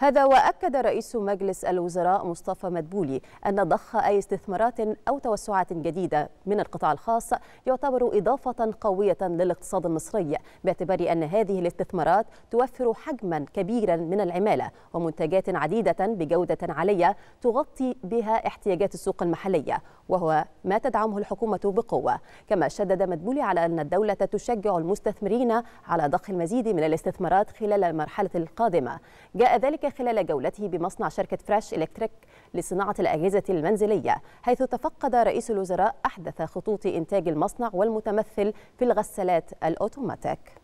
هذا وأكد رئيس مجلس الوزراء مصطفى مدبولي أن ضخ أي استثمارات أو توسعات جديدة من القطاع الخاص يعتبر إضافة قوية للاقتصاد المصري باعتبار أن هذه الاستثمارات توفر حجما كبيرا من العمالة ومنتجات عديدة بجودة عالية تغطي بها احتياجات السوق المحلية وهو ما تدعمه الحكومة بقوة. كما شدد مدبولي على أن الدولة تشجع المستثمرين على ضخ المزيد من الاستثمارات خلال المرحلة القادمة. جاء ذلك خلال جولته بمصنع شركة فريش إلكتريك لصناعة الأجهزة المنزلية حيث تفقد رئيس الوزراء أحدث خطوط إنتاج المصنع والمتمثل في الغسالات الأوتوماتيك.